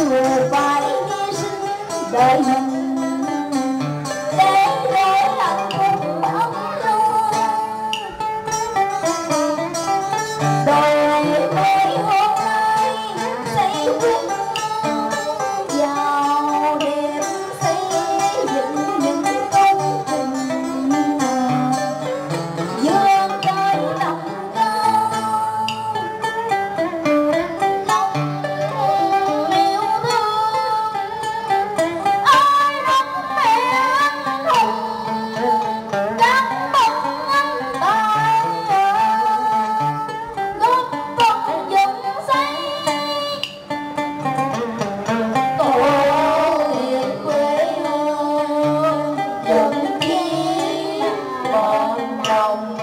dù phải nghe sương đời mình now.